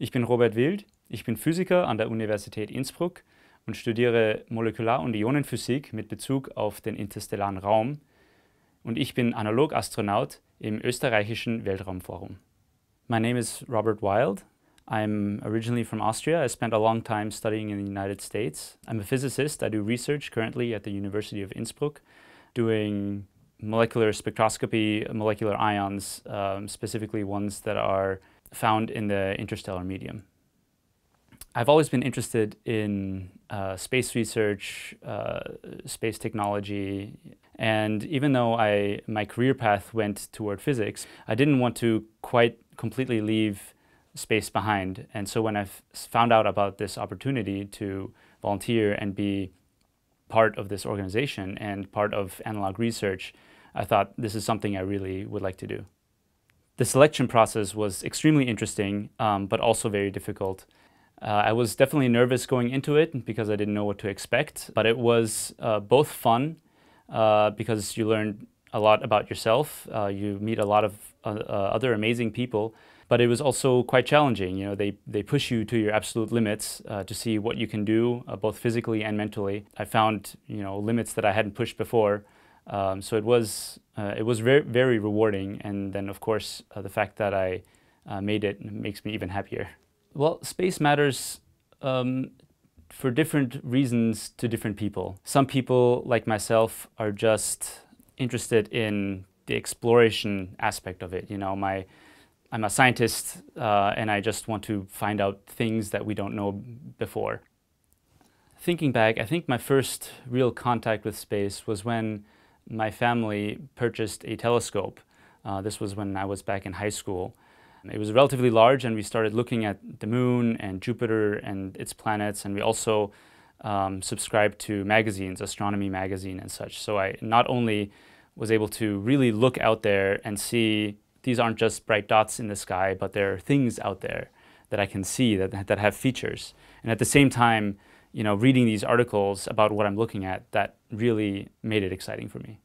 Ich bin Robert Wild, ich bin Physiker an der Universität Innsbruck und studiere Molekular- und Ionenphysik mit Bezug auf den interstellaren Raum. Und ich bin Analogastronaut im österreichischen Weltraumforum. My name is Robert Wild. I'm originally from Austria. I spent a long time studying in the United States. I'm a physicist. I do research currently at the University of Innsbruck, doing molecular spectroscopy, molecular ions, um, specifically ones that are found in the interstellar medium. I've always been interested in uh, space research, uh, space technology, and even though I, my career path went toward physics, I didn't want to quite completely leave space behind. And so when I found out about this opportunity to volunteer and be part of this organization and part of analog research, I thought this is something I really would like to do. The selection process was extremely interesting, um, but also very difficult. Uh, I was definitely nervous going into it because I didn't know what to expect, but it was uh, both fun uh, because you learn a lot about yourself, uh, you meet a lot of uh, uh, other amazing people, but it was also quite challenging. You know, they, they push you to your absolute limits to see what you can do, both physically and mentally. I found, you know, limits that I hadn't pushed before. Um, so it was uh, it was very very rewarding, and then of course uh, the fact that I uh, made it makes me even happier. Well, space matters um, for different reasons to different people. Some people, like myself, are just interested in the exploration aspect of it. You know, my I'm a scientist, uh, and I just want to find out things that we don't know before. Thinking back, I think my first real contact with space was when my family purchased a telescope. Uh, this was when I was back in high school. It was relatively large, and we started looking at the moon and Jupiter and its planets, and we also um, subscribed to magazines, astronomy magazine and such. So I not only was able to really look out there and see these aren't just bright dots in the sky, but there are things out there that I can see that, that have features. And at the same time, you know, reading these articles about what I'm looking at, that really made it exciting for me.